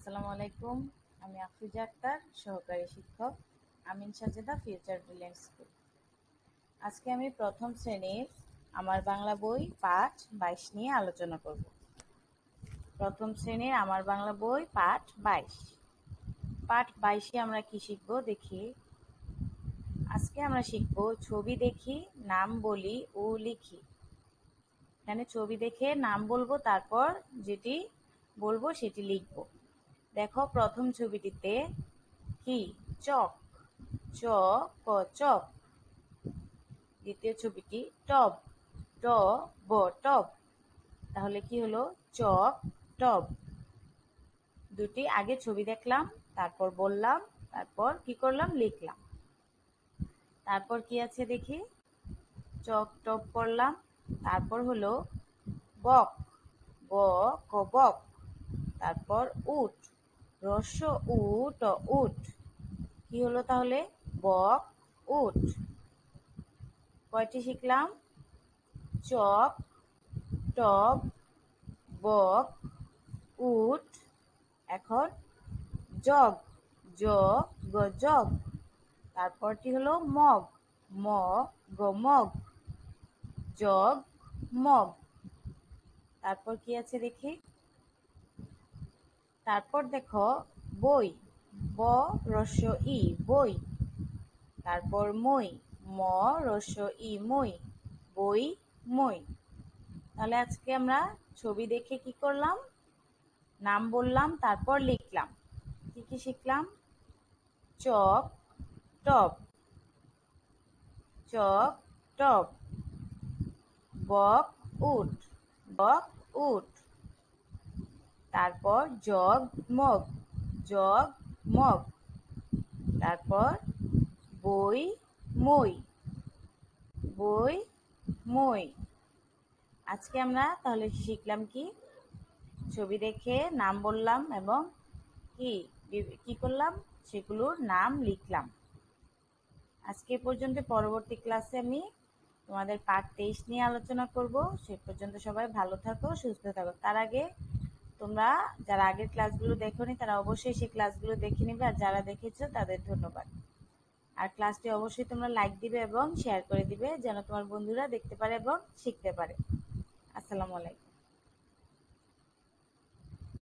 আসসালামু আলাইকুম। আমি আফরোজা আক্তার, সহকারী শিক্ষক, Amin Sajeda future brilliant school আজকে আমি প্রথম শ্রেণির আমার বাংলা বই পাঠ বাইশ নিয়ে আলোচনা করব। প্রথম শ্রেণির আমার বাংলা বই পাঠ বাইশ। পাঠ বাইশে আমরা কি শিখব দেখি। আজকে আমরা শিখব ছবি দেখি, নাম বলি ও লিখি। এখানে ছবি দেখে নাম বলব, তারপর যেটি বলব সেটি লিখব। দেখো প্রথম ছবিটিতে কি? চক। চ, ক, চক। দ্বিতীয় ছবিটি টব। ট, ব, টব। তাহলে কি হলো? চক, টব। দুটি আগে ছবি দেখলাম, তারপর বললাম, তারপর কি করলাম? লিখলাম। তারপর কি আছে দেখি? চক টপ করলাম, তারপর হলো বক। ব, ক, বক। তারপর উট। রস্য উট উট। কি হলো তাহলে? বক, উট। কয়টি শিখলাম? চক টপ বক, উট। এখন জগ, জ, গ, জগ। তারপরটি হলো? মগ, ম, গ, মগ। Jug, mug. তারপর কি আছে দেখি? তারপর দেখো, বই, ব, রস্য, ই, বই। তারপর মই, ম, রস্য, ই, মই, বই, মই। তাহলে আজকে আমরা ছবি দেখে কি করলাম? নাম বললাম, তারপর লিখলাম। কি কি শিখলাম? চক, টপ। চক, টপ। বক, উট। বক, উট। তারপর জগ, মগ জগ, মগ। তারপর বই, মই। বই, মই। আজকে আমরা তাহলে শিখলাম কি? ছবি দেখে নাম বললাম এবং কি কি করলাম? সেগুলোর নাম লিখলাম। আজকে পর্যন্ত পরবর্তী ক্লাসে আমি তোমাদের পাঠ তেইশ নিয়ে আলোচনা করব। সে পর্যন্ত সবাই ভালো থাকো, সুস্থ থাকো। তার আগে তোমরা যারা আগের ক্লাসগুলো দেখোনি, তারা অবশ্যই সেই ক্লাসগুলো দেখে নিবে, আর যারা দেখেছ তাদের ধন্যবাদ। আর ক্লাসটি অবশ্যই তোমরা লাইক দিবে এবং শেয়ার করে দিবে, যেন তোমার বন্ধুরা দেখতে পারে এবং শিখতে পারে। আসসালামু আলাইকুম।